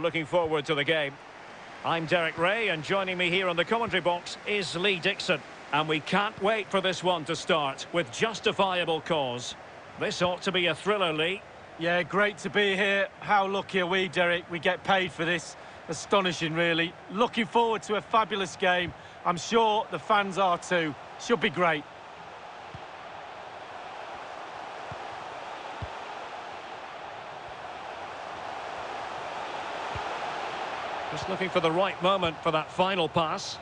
Looking forward to the game. I'm Derek Ray and joining me here on the commentary box is Lee Dixon. And we can't wait for this one to start with justifiable cause. This ought to be a thriller, Lee. Yeah, great to be here. How lucky are we, Derek? We get paid for this. Astonishing, really. Looking forward to a fabulous game. I'm sure the fans are too. Should be great. Just looking for the right moment for that final pass.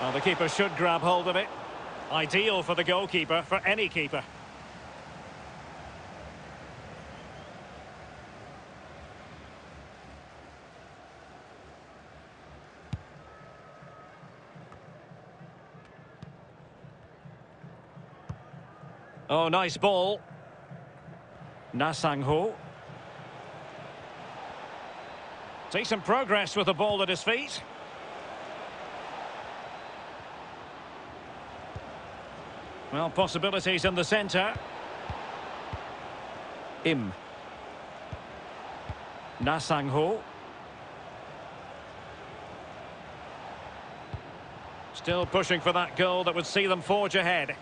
Well, the keeper should grab hold of it. Ideal for the goalkeeper, for any keeper. Oh, nice ball. Nasangho. Decent progress with the ball at his feet. Well, possibilities in the centre. Im. Nasangho. Still pushing for that goal that would see them forge ahead.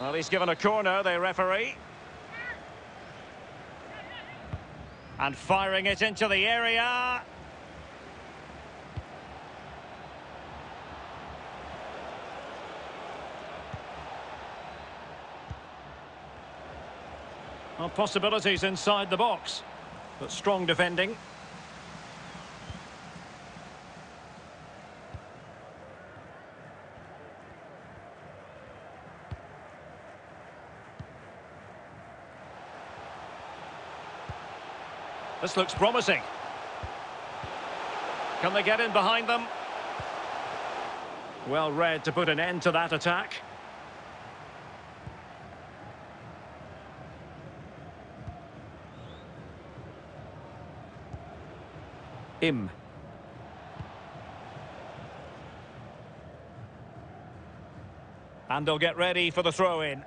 Well, he's given a corner, the referee. And firing it into the area. Well, possibilities inside the box, but strong defending. This looks promising. Can they get in behind them? Well read to put an end to that attack. Im. And they'll get ready for the throw-in.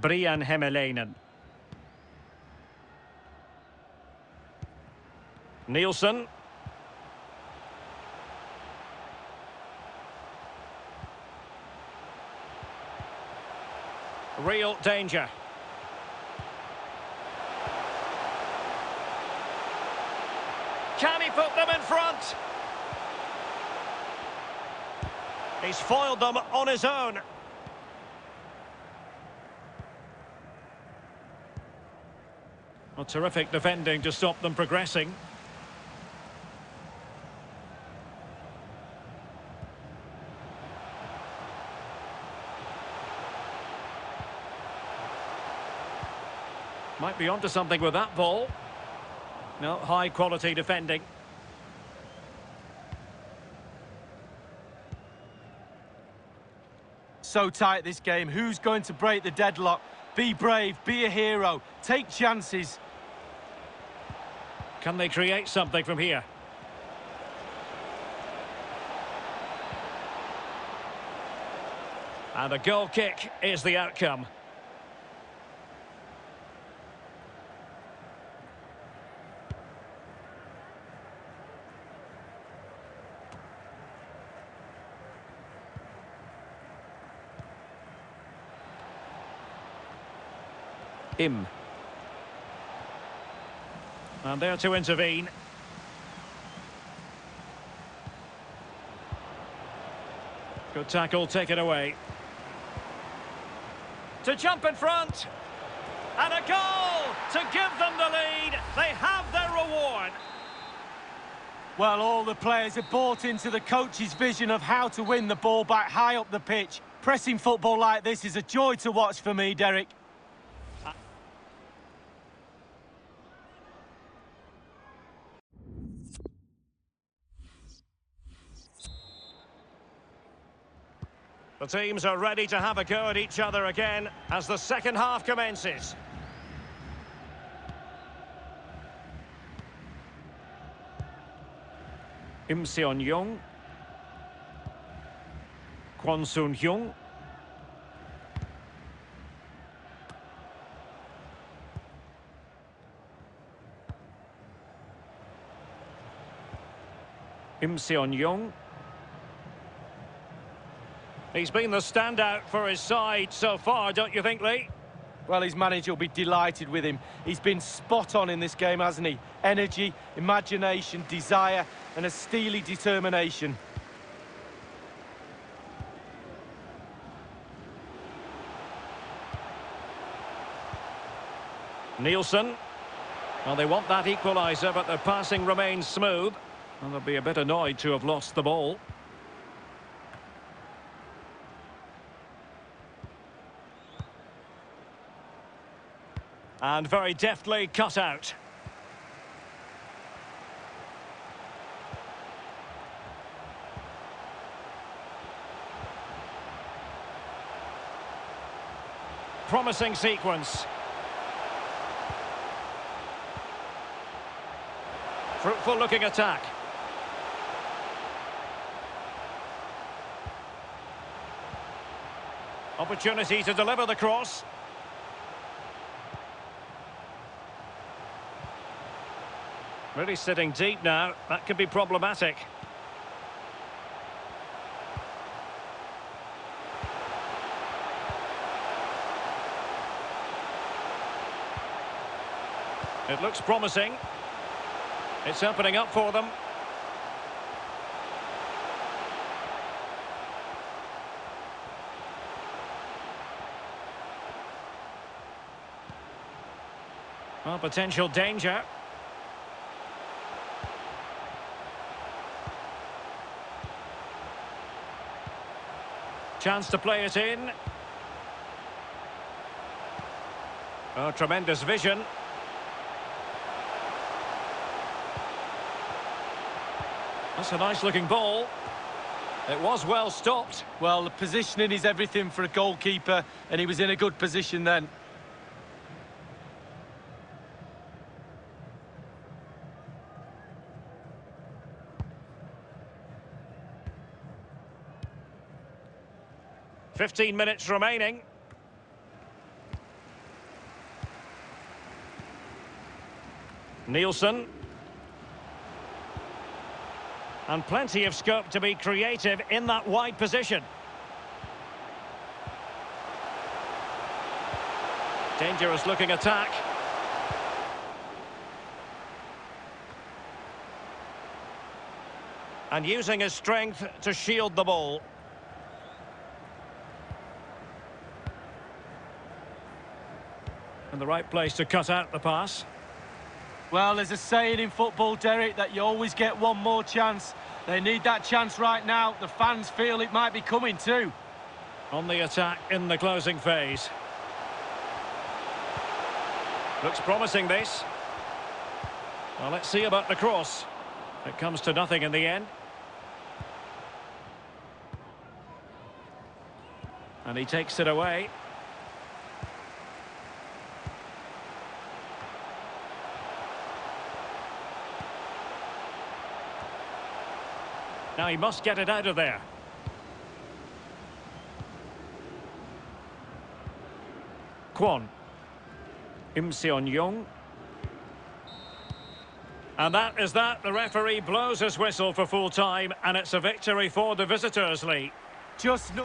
Brian Hämäläinen. Nielsen. Real danger. Can he put them in front? He's foiled them on his own. Well, terrific defending to stop them progressing. Might be onto something with that ball. No, high quality defending. So tight this game. Who's going to break the deadlock? Be brave, be a hero, take chances. Can they create something from here? And a goal kick is the outcome. Im. And there to intervene. Good tackle, take it away. To jump in front. And a goal to give them the lead. They have their reward. Well, all the players are bought into the coach's vision of how to win the ball back high up the pitch. Pressing football like this is a joy to watch for me, Derek. The teams are ready to have a go at each other again as the second half commences. Im Seon Young. Kwon Soon Hyung. Im Seon Young. He's been the standout for his side so far, don't you think, Lee? Well, his manager will be delighted with him. He's been spot on in this game, hasn't he? Energy, imagination, desire, and a steely determination. Nielsen. Well, they want that equaliser, but their passing remains smooth. And they'll be a bit annoyed to have lost the ball. And very deftly cut out. Promising sequence. Fruitful looking attack. Opportunity to deliver the cross. Really sitting deep now. That could be problematic. It looks promising. It's opening up for them. Well, potential danger. Chance to play it in. Oh, tremendous vision. That's a nice looking ball. It was well stopped. Well, the positioning is everything for a goalkeeper, and he was in a good position then. Fifteen minutes remaining. Nielsen. And plenty of scope to be creative in that wide position. Dangerous looking attack. And using his strength to shield the ball. The right place to cut out the pass. Well, there's a saying in football, Derek, that you always get one more chance. They need that chance right now. The fans feel it might be coming too. On the attack in the closing phase. Looks promising, this. Well, let's see about the cross. It comes to nothing in the end. And he takes it away. Now he must get it out of there. Kwon. Im Seon Young. And that is that. The referee blows his whistle for full time, and it's a victory for the visitors, Lee. Just no